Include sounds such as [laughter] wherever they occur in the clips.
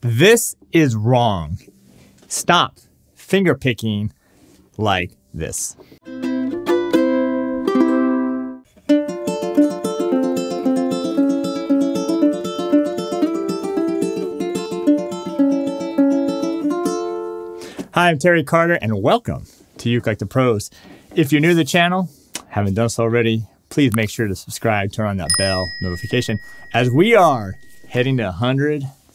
This is wrong. Stop finger picking like this. Hi, I'm Terry Carter, and welcome to Uke Like the Pros. If you're new to the channel, haven't done so already, please make sure to subscribe, turn on that bell notification, as we are heading to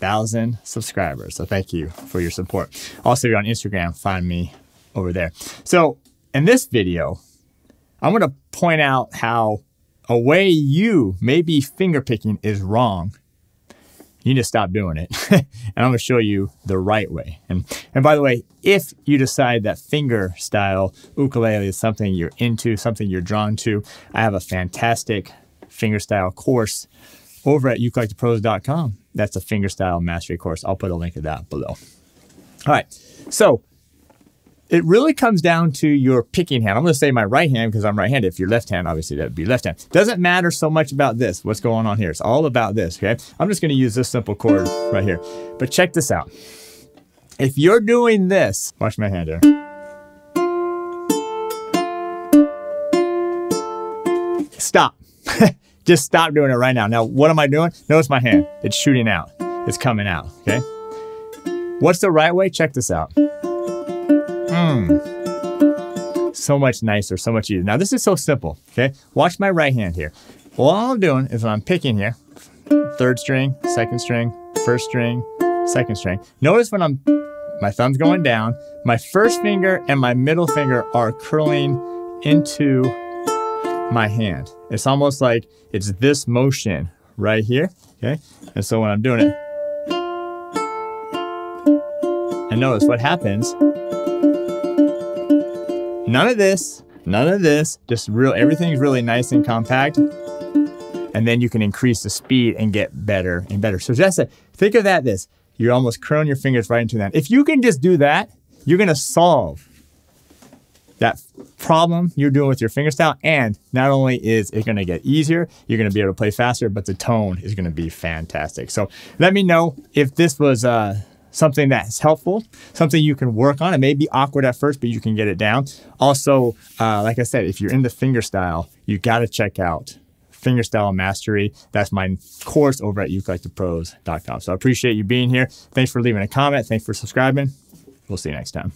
100,000 subscribers. So thank you for your support. Also, you're on Instagram, find me over there. So in this video, I'm going to point out how a way you may be finger picking is wrong you need to stop doing it. [laughs] and I'm going to show you the right way. And, and by the way, if you decide that finger style ukulele is something you're into, something you're drawn to, I have a fantastic finger style course over at ukelikethepros.com. That's a fingerstyle mastery course. I'll put a link to that below. All right. So it really comes down to your picking hand. I'm going to say my right hand because I'm right-handed. If you're left hand, obviously that would be left hand. Doesn't matter so much about this, what's going on here. It's all about this, okay? I'm just going to use this simple chord right here. But check this out. If you're doing this, watch my hand here. Stop. [laughs] just stop doing it right now. Now, what am I doing? Notice my hand. It's shooting out. It's coming out, okay? What's the right way? Check this out. Mm. So much nicer, so much easier. Now this is so simple, okay? Watch my right hand here. All I'm doing is I'm picking here, third string, second string, first string, second string. Notice when I'm, my thumb's going down, my first finger and my middle finger are curling into my hand. It's almost like it's this motion right here, okay? And so when I'm doing it, and notice what happens None of this, none of this, just real, everything's really nice and compact. And then you can increase the speed and get better and better. So just think of that this, you're almost curling your fingers right into that. If you can just do that, you're gonna solve that problem you're doing with your fingerstyle. And not only is it gonna get easier, you're gonna be able to play faster, but the tone is gonna be fantastic. So let me know if this was uh, something that's helpful, something you can work on. It may be awkward at first, but you can get it down. Also, uh, like I said, if you're in the fingerstyle, you got to check out Fingerstyle Mastery. That's my course over at ukelikethepros.com. So I appreciate you being here. Thanks for leaving a comment. Thanks for subscribing. We'll see you next time.